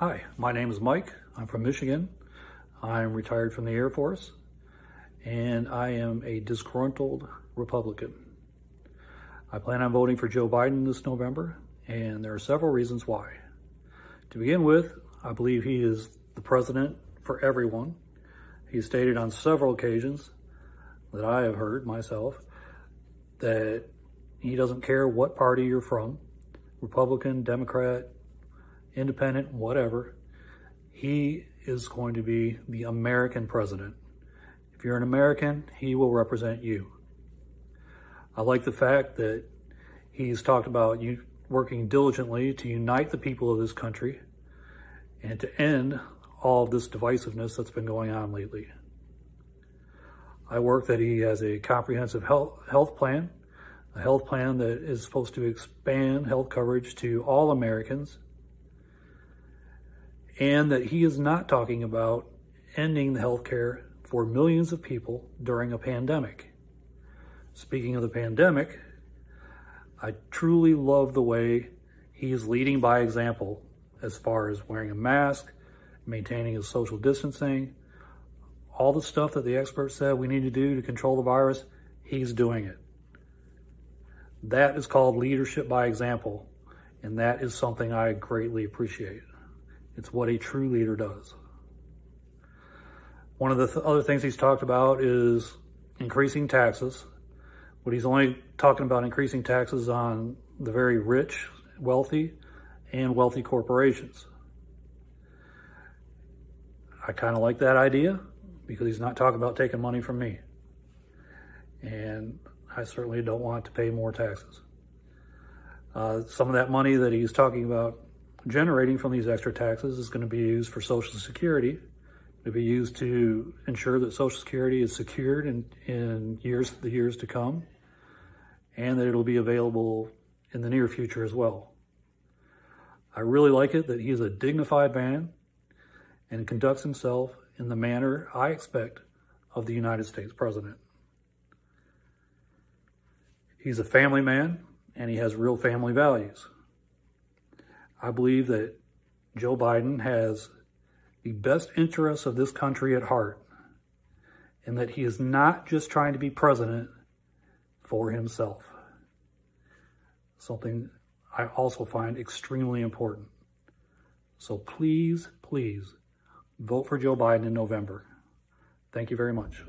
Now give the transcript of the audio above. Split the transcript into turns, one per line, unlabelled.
Hi, my name is Mike. I'm from Michigan. I'm retired from the Air Force and I am a disgruntled Republican. I plan on voting for Joe Biden this November and there are several reasons why. To begin with, I believe he is the president for everyone. He stated on several occasions that I have heard myself that he doesn't care what party you're from, Republican, Democrat, independent, whatever. He is going to be the American president. If you're an American, he will represent you. I like the fact that he's talked about you working diligently to unite the people of this country and to end all of this divisiveness that's been going on lately. I work that he has a comprehensive health, health plan, a health plan that is supposed to expand health coverage to all Americans, and that he is not talking about ending the health care for millions of people during a pandemic. Speaking of the pandemic, I truly love the way he is leading by example as far as wearing a mask, maintaining his social distancing, all the stuff that the experts said we need to do to control the virus, he's doing it. That is called leadership by example, and that is something I greatly appreciate. It's what a true leader does. One of the th other things he's talked about is increasing taxes, but he's only talking about increasing taxes on the very rich, wealthy, and wealthy corporations. I kind of like that idea because he's not talking about taking money from me. And I certainly don't want to pay more taxes. Uh, some of that money that he's talking about generating from these extra taxes is going to be used for Social Security to be used to ensure that Social Security is secured in, in years the years to come, and that it'll be available in the near future as well. I really like it that he's a dignified man and conducts himself in the manner I expect of the United States president. He's a family man and he has real family values. I believe that Joe Biden has the best interests of this country at heart and that he is not just trying to be president for himself. Something I also find extremely important. So please, please vote for Joe Biden in November. Thank you very much.